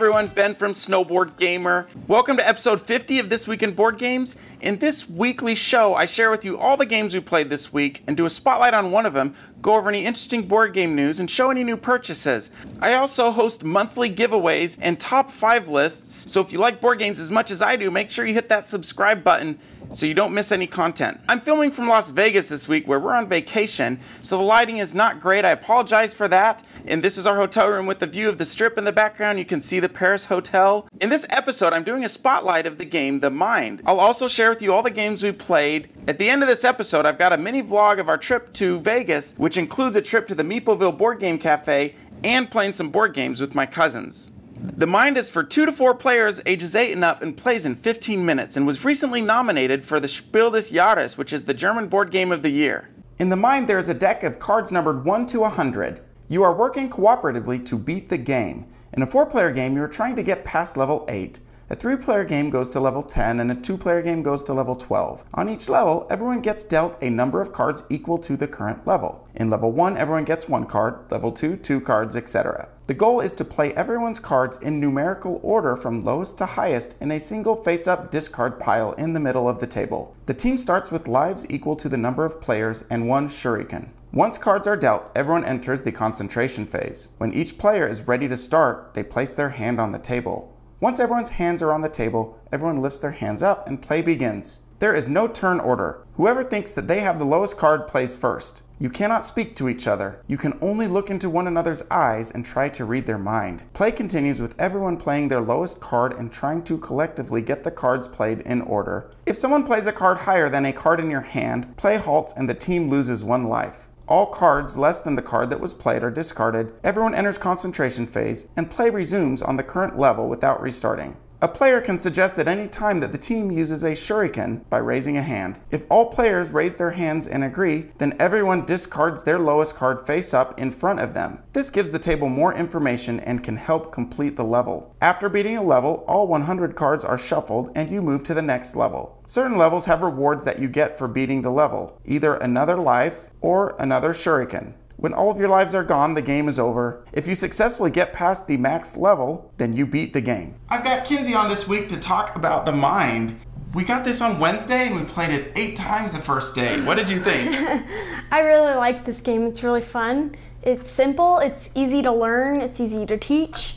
Everyone, Ben from Snowboard Gamer. Welcome to episode 50 of This Week in Board Games. In this weekly show, I share with you all the games we played this week and do a spotlight on one of them, go over any interesting board game news, and show any new purchases. I also host monthly giveaways and top 5 lists, so if you like board games as much as I do, make sure you hit that subscribe button so you don't miss any content. I'm filming from Las Vegas this week where we're on vacation, so the lighting is not great. I apologize for that. And this is our hotel room with the view of the strip in the background. You can see the Paris Hotel. In this episode, I'm doing a spotlight of the game The Mind. I'll also share with you all the games we played. At the end of this episode, I've got a mini vlog of our trip to Vegas, which includes a trip to the Meepleville Board Game Cafe and playing some board games with my cousins. The Mind is for 2 to 4 players ages 8 and up and plays in 15 minutes and was recently nominated for the Spiel des Jahres, which is the German board game of the year. In The Mind, there is a deck of cards numbered 1 to 100. You are working cooperatively to beat the game. In a 4 player game, you are trying to get past level 8. A three player game goes to level 10 and a two player game goes to level 12. On each level, everyone gets dealt a number of cards equal to the current level. In level 1, everyone gets one card, level 2, two cards, etc. The goal is to play everyone's cards in numerical order from lowest to highest in a single face up discard pile in the middle of the table. The team starts with lives equal to the number of players and one shuriken. Once cards are dealt, everyone enters the concentration phase. When each player is ready to start, they place their hand on the table. Once everyone's hands are on the table, everyone lifts their hands up and play begins. There is no turn order. Whoever thinks that they have the lowest card plays first. You cannot speak to each other. You can only look into one another's eyes and try to read their mind. Play continues with everyone playing their lowest card and trying to collectively get the cards played in order. If someone plays a card higher than a card in your hand, play halts and the team loses one life. All cards less than the card that was played are discarded, everyone enters concentration phase, and play resumes on the current level without restarting. A player can suggest at any time that the team uses a shuriken by raising a hand. If all players raise their hands and agree, then everyone discards their lowest card face up in front of them. This gives the table more information and can help complete the level. After beating a level, all 100 cards are shuffled and you move to the next level. Certain levels have rewards that you get for beating the level, either another life or another shuriken. When all of your lives are gone, the game is over. If you successfully get past the max level, then you beat the game. I've got Kinsey on this week to talk about The Mind. We got this on Wednesday and we played it eight times the first day. What did you think? I really like this game. It's really fun. It's simple, it's easy to learn, it's easy to teach,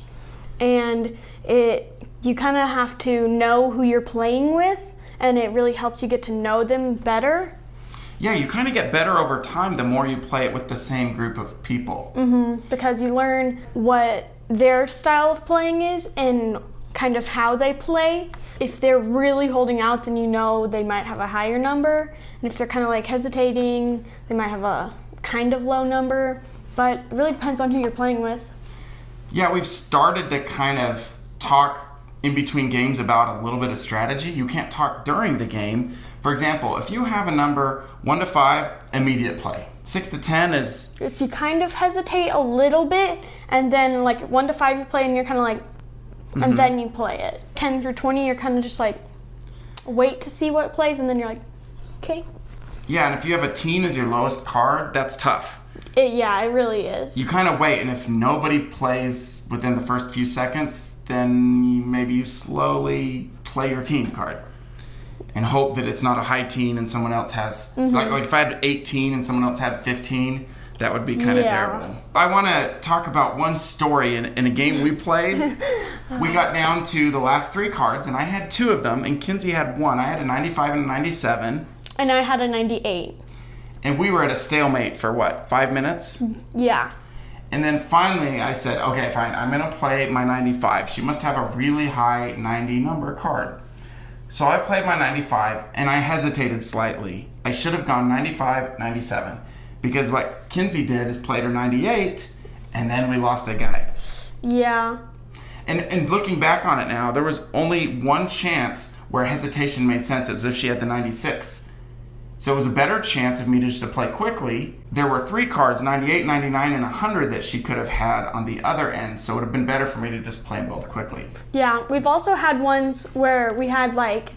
and it you kind of have to know who you're playing with and it really helps you get to know them better yeah, you kind of get better over time the more you play it with the same group of people. Mm-hmm. Because you learn what their style of playing is and kind of how they play. If they're really holding out, then you know they might have a higher number. And if they're kind of like hesitating, they might have a kind of low number. But it really depends on who you're playing with. Yeah, we've started to kind of talk in between games about a little bit of strategy. You can't talk during the game for example, if you have a number 1 to 5, immediate play. 6 to 10 is. So you kind of hesitate a little bit, and then like 1 to 5 you play, and you're kind of like. And mm-hmm. then you play it. 10 through 20, you're kind of just like. Wait to see what plays, and then you're like, okay. Yeah, and if you have a teen as your lowest card, that's tough. It, yeah, it really is. You kind of wait, and if nobody plays within the first few seconds, then maybe you slowly play your team card and hope that it's not a high teen and someone else has mm-hmm. like, like if I had 18 and someone else had 15 that would be kind of yeah. terrible. I want to talk about one story in, in a game we played. we got down to the last three cards, and I had two of them, and Kinsey had one. I had a 95 and a 97. And I had a 98. And we were at a stalemate for what, five minutes? Yeah. And then finally, I said, okay, fine, I'm going to play my 95. She must have a really high 90 number card. So I played my 95 and I hesitated slightly. I should have gone 95, 97. Because what Kinsey did is played her 98 and then we lost a guy. Yeah. And, and looking back on it now, there was only one chance where hesitation made sense. It was if she had the 96. So it was a better chance of me to just to play quickly. There were three cards, 98, 99, and 100 that she could have had on the other end. So it would have been better for me to just play them both quickly. Yeah, we've also had ones where we had like,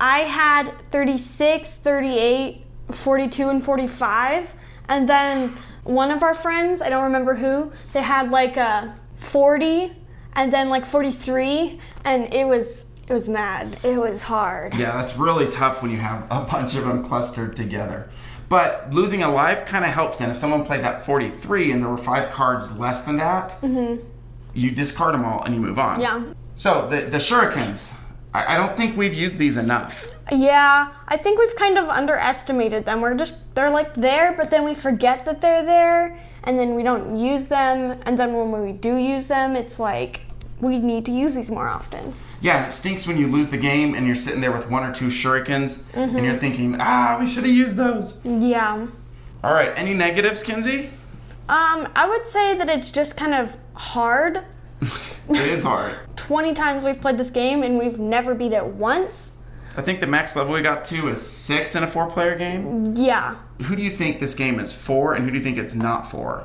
I had 36, 38, 42, and 45. And then one of our friends, I don't remember who, they had like a 40 and then like 43, and it was it was mad. It was hard. Yeah, that's really tough when you have a bunch of them clustered together. But losing a life kind of helps then. If someone played that 43 and there were five cards less than that, mm-hmm. you discard them all and you move on. Yeah. So the, the shurikens, I, I don't think we've used these enough. Yeah, I think we've kind of underestimated them. We're just, they're like there, but then we forget that they're there, and then we don't use them, and then when we do use them, it's like, we need to use these more often. Yeah, it stinks when you lose the game and you're sitting there with one or two shurikens and you're thinking, ah, we should have used those. Yeah. All right, any negatives, Kinsey? Um, I would say that it's just kind of hard. It is hard. 20 times we've played this game, and we've never beat it once. I think the max level we got to is six in a four player game. Yeah. Who do you think this game is for and who do you think it's not for?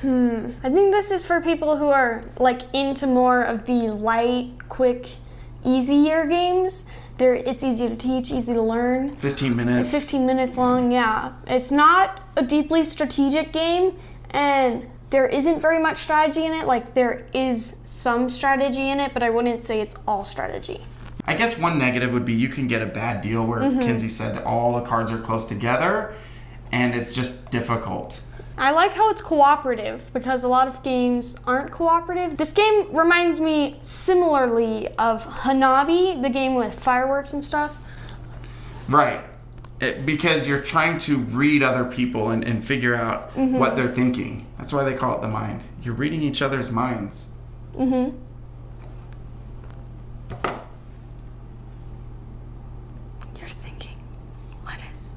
Hmm. I think this is for people who are like into more of the light, quick, easier games. They're, it's easy to teach, easy to learn. 15 minutes. 15 minutes long, yeah. It's not a deeply strategic game, and there isn't very much strategy in it. Like, there is some strategy in it, but I wouldn't say it's all strategy. I guess one negative would be you can get a bad deal where mm-hmm. Kinsey said that all the cards are close together and it's just difficult. I like how it's cooperative because a lot of games aren't cooperative. This game reminds me similarly of Hanabi, the game with fireworks and stuff. Right. It, because you're trying to read other people and, and figure out what they're thinking. That's why they call it the mind. You're reading each other's minds. Mm-hmm. You're thinking lettuce.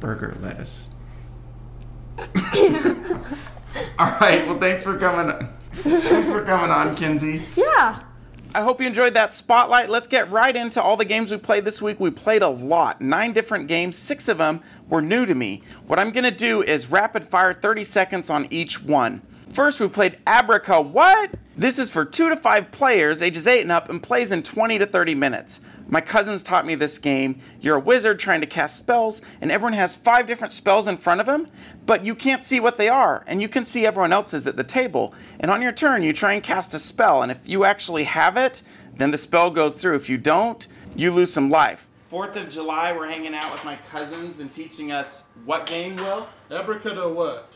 Burger lettuce. All right. Well, thanks for coming. Thanks for coming on, Kinsey. Yeah. I hope you enjoyed that spotlight. Let's get right into all the games we played this week. We played a lot, nine different games. Six of them were new to me. What I'm gonna do is rapid fire 30 seconds on each one. First, we played Abraca. What? This is for two to five players, ages eight and up, and plays in 20 to 30 minutes. My cousins taught me this game. You're a wizard trying to cast spells, and everyone has five different spells in front of them, but you can't see what they are, and you can see everyone else's at the table. And on your turn, you try and cast a spell, and if you actually have it, then the spell goes through. If you don't, you lose some life. Fourth of July, we're hanging out with my cousins and teaching us what game, Will? Abracada what?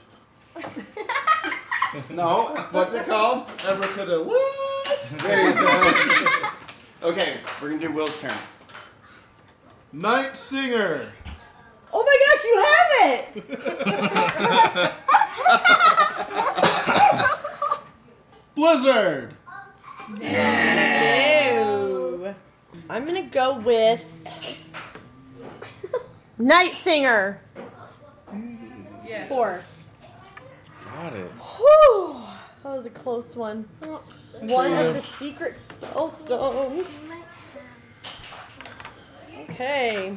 No, what's it called? Abracada what? There you go. Okay, we're gonna do Will's turn. Night Singer. Oh my gosh, you have it! Blizzard. Ew. I'm gonna go with Night Singer. Yes. Four. Got it. Whew. That was a close one. One of the secret spell stones. Okay.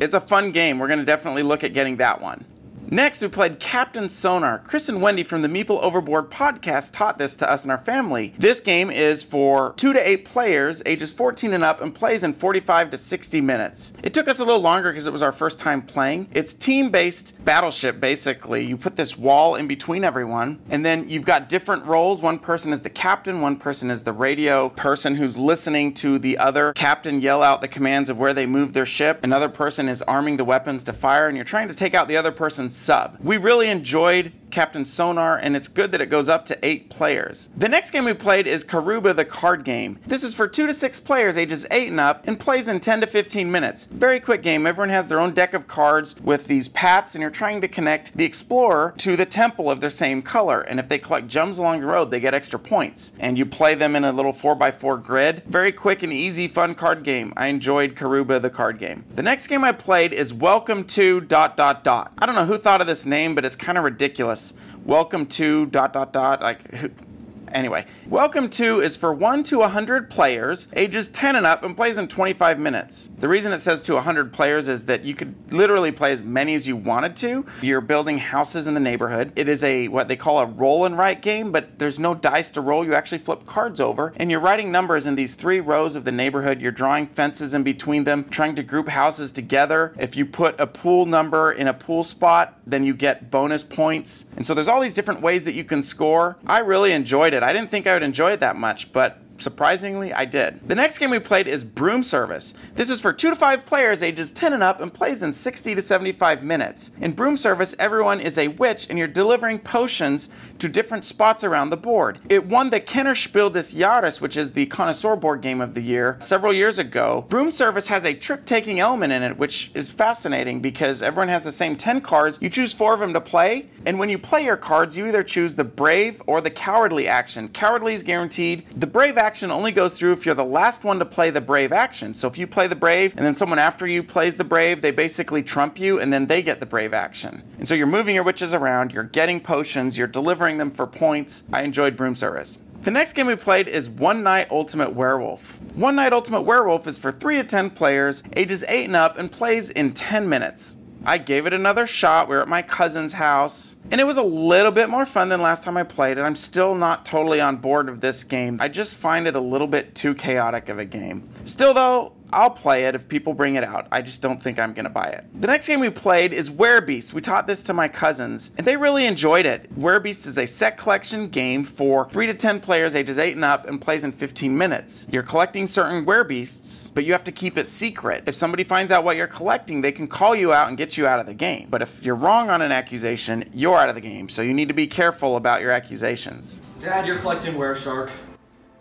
It's a fun game. We're going to definitely look at getting that one. Next, we played Captain Sonar. Chris and Wendy from the Meeple Overboard podcast taught this to us and our family. This game is for two to eight players, ages 14 and up, and plays in 45 to 60 minutes. It took us a little longer because it was our first time playing. It's team based battleship, basically. You put this wall in between everyone, and then you've got different roles. One person is the captain, one person is the radio person who's listening to the other captain yell out the commands of where they move their ship. Another person is arming the weapons to fire, and you're trying to take out the other person's sub. We really enjoyed Captain Sonar, and it's good that it goes up to eight players. The next game we played is Karuba the card game. This is for two to six players, ages eight and up, and plays in 10 to 15 minutes. Very quick game. Everyone has their own deck of cards with these paths, and you're trying to connect the explorer to the temple of their same color. And if they collect gems along the road, they get extra points. And you play them in a little 4x4 grid. Very quick and easy, fun card game. I enjoyed Karuba the card game. The next game I played is Welcome to dot dot dot. I don't know who thought of this name, but it's kind of ridiculous. Welcome to dot dot dot. Like, Anyway, Welcome to is for 1 to 100 players, ages 10 and up, and plays in 25 minutes. The reason it says to 100 players is that you could literally play as many as you wanted to. You're building houses in the neighborhood. It is a what they call a roll and write game, but there's no dice to roll. You actually flip cards over, and you're writing numbers in these three rows of the neighborhood. You're drawing fences in between them, trying to group houses together. If you put a pool number in a pool spot, then you get bonus points. And so there's all these different ways that you can score. I really enjoyed it. I didn't think I would enjoy it that much, but Surprisingly, I did. The next game we played is Broom Service. This is for 2 to 5 players ages 10 and up and plays in 60 to 75 minutes. In Broom Service, everyone is a witch and you're delivering potions to different spots around the board. It won the Kenner Spiel des Jahres, which is the connoisseur board game of the year, several years ago. Broom Service has a trick-taking element in it, which is fascinating because everyone has the same 10 cards. You choose four of them to play, and when you play your cards, you either choose the brave or the cowardly action. Cowardly is guaranteed. The brave action action only goes through if you're the last one to play the brave action. So if you play the brave and then someone after you plays the brave, they basically trump you and then they get the brave action. And so you're moving your witches around, you're getting potions, you're delivering them for points. I enjoyed Broom Service. The next game we played is One Night Ultimate Werewolf. One Night Ultimate Werewolf is for 3 to 10 players, ages 8 and up, and plays in 10 minutes. I gave it another shot. We were at my cousin's house, and it was a little bit more fun than last time I played, and I'm still not totally on board of this game. I just find it a little bit too chaotic of a game. Still, though, I'll play it if people bring it out. I just don't think I'm going to buy it. The next game we played is Werebeast. We taught this to my cousins, and they really enjoyed it. Werebeast is a set collection game for 3 to 10 players ages 8 and up and plays in 15 minutes. You're collecting certain werebeasts, but you have to keep it secret. If somebody finds out what you're collecting, they can call you out and get you out of the game. But if you're wrong on an accusation, you're out of the game, so you need to be careful about your accusations. Dad, you're collecting Were Shark.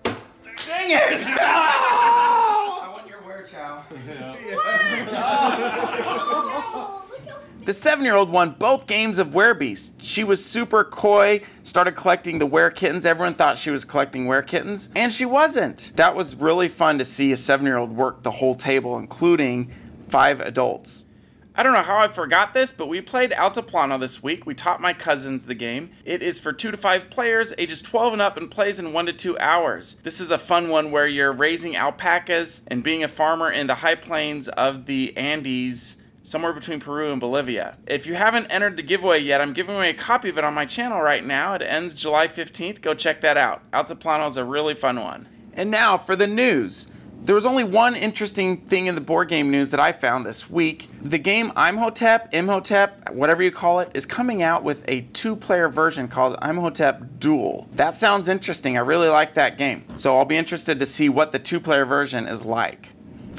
Dang it! chow. The seven year old won both games of Werebeast. She was super coy, started collecting the Were Kittens. Everyone thought she was collecting Were Kittens, and she wasn't. That was really fun to see a seven year old work the whole table, including five adults. I don't know how I forgot this, but we played Altiplano this week. We taught my cousins the game. It is for two to five players, ages 12 and up, and plays in one to two hours. This is a fun one where you're raising alpacas and being a farmer in the high plains of the Andes somewhere between Peru and Bolivia. If you haven't entered the giveaway yet, I'm giving away a copy of it on my channel right now. It ends July 15th. Go check that out. Altiplano is a really fun one. And now for the news. There was only one interesting thing in the board game news that I found this week. The game Imhotep, Imhotep, whatever you call it, is coming out with a two player version called Imhotep Duel. That sounds interesting. I really like that game. So I'll be interested to see what the two player version is like.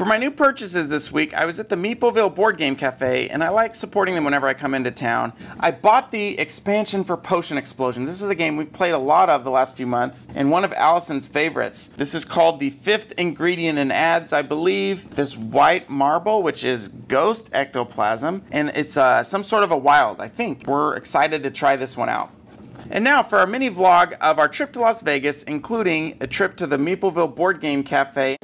For my new purchases this week, I was at the Meepleville Board Game Cafe, and I like supporting them whenever I come into town. I bought the expansion for Potion Explosion. This is a game we've played a lot of the last few months, and one of Allison's favorites. This is called the fifth ingredient in ads, I believe. This white marble, which is ghost ectoplasm, and it's uh, some sort of a wild, I think. We're excited to try this one out. And now for our mini vlog of our trip to Las Vegas, including a trip to the Meepleville Board Game Cafe.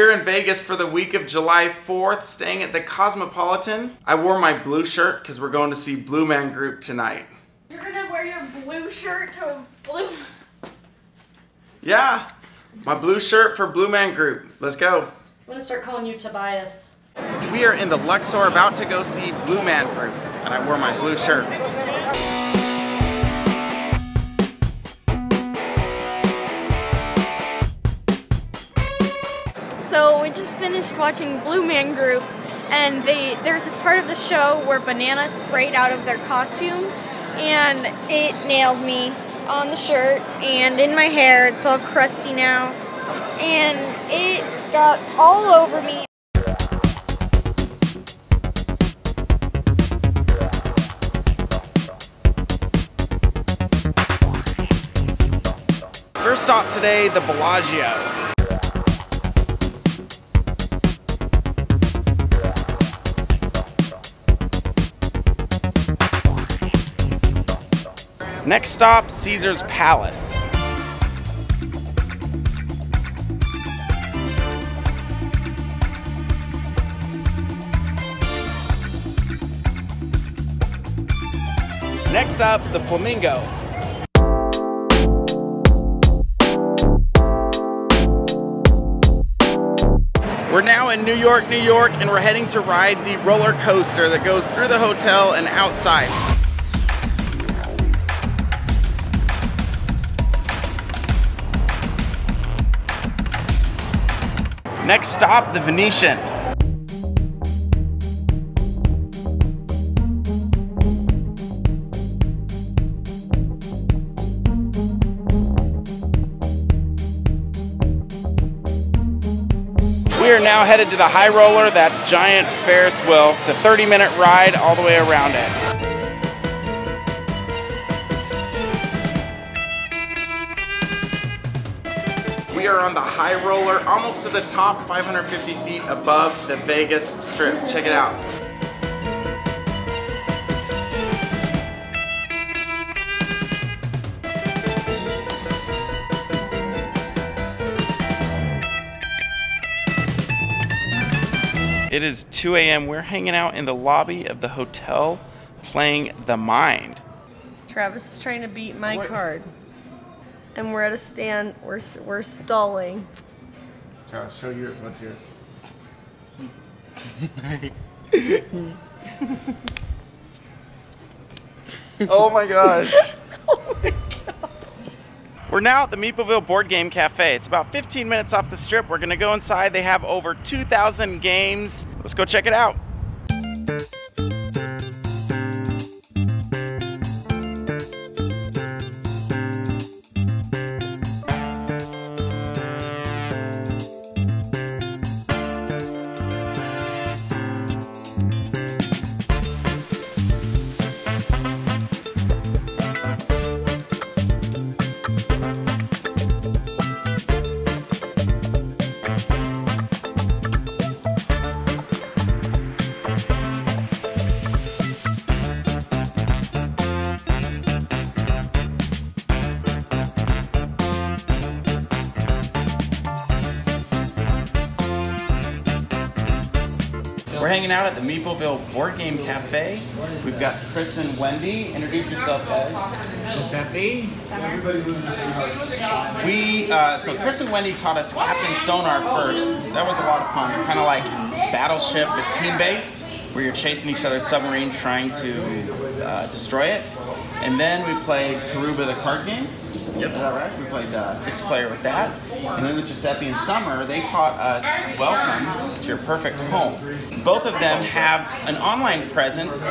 We are in Vegas for the week of July 4th, staying at the Cosmopolitan. I wore my blue shirt because we're going to see Blue Man Group tonight. You're gonna wear your blue shirt to a blue... Yeah, my blue shirt for Blue Man Group. Let's go. I'm gonna start calling you Tobias. We are in the Luxor about to go see Blue Man Group, and I wore my blue shirt. We just finished watching Blue Man Group, and they there's this part of the show where bananas sprayed out of their costume, and it nailed me on the shirt and in my hair. It's all crusty now, and it got all over me. First stop today, the Bellagio. Next stop, Caesar's Palace. Next up, the Flamingo. We're now in New York, New York, and we're heading to ride the roller coaster that goes through the hotel and outside. Next stop, the Venetian. We are now headed to the High Roller, that giant Ferris wheel. It's a 30 minute ride all the way around it. Are on the High Roller, almost to the top, 550 feet above the Vegas Strip. Check it out. It is 2 a.m. We're hanging out in the lobby of the hotel playing The Mind. Travis is trying to beat my What? card. And we're at a stand. We're, we're stalling. Charles, show yours. What's yours? Oh my gosh. oh my gosh. We're now at the Meepleville Board Game Cafe. It's about 15 minutes off the strip. We're gonna go inside. They have over 2,000 games. Let's go check it out. Hanging out at the Meepleville Board Game Cafe. We've got Chris and Wendy. Introduce yourself, guys. Giuseppe. We uh, so Chris and Wendy taught us Captain Sonar first. That was a lot of fun. Kind of like Battleship, but team-based, where you're chasing each other's submarine, trying to uh, destroy it. And then we played Karuba, the card game. Yep. Is that right? We played uh, six-player with that. And then with Giuseppe and Summer, they taught us Welcome to Your Perfect Home. Both of them have an online presence.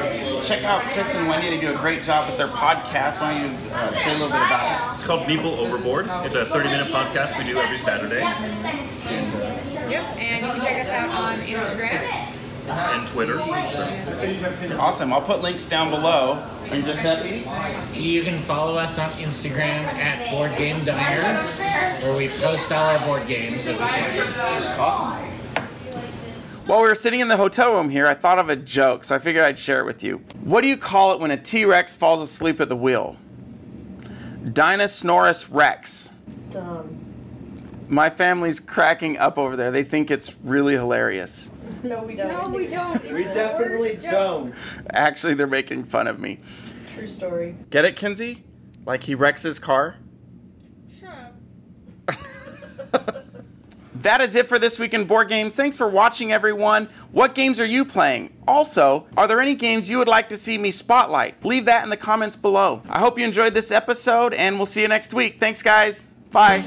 Check out Chris and Wendy. They do a great job with their podcast. Why don't you uh, say a little bit about it? It's called Meeple Overboard. It's a 30 minute podcast we do every Saturday Yep, and you can check us out on Instagram. and Twitter. Awesome. I'll put links down below. And Giuseppe? You can follow us on Instagram at Board Game Diner, where we post all our board games that we play. Awesome. While we were sitting in the hotel room here, I thought of a joke, so I figured I'd share it with you. What do you call it when a T Rex falls asleep at the wheel? Dinosaurus Rex. Dumb. My family's cracking up over there. They think it's really hilarious. No, we don't. No, we don't. We definitely don't. Actually, they're making fun of me. True story. Get it, Kinsey? Like he wrecks his car? That is it for this week in board games. Thanks for watching, everyone. What games are you playing? Also, are there any games you would like to see me spotlight? Leave that in the comments below. I hope you enjoyed this episode, and we'll see you next week. Thanks, guys. Bye.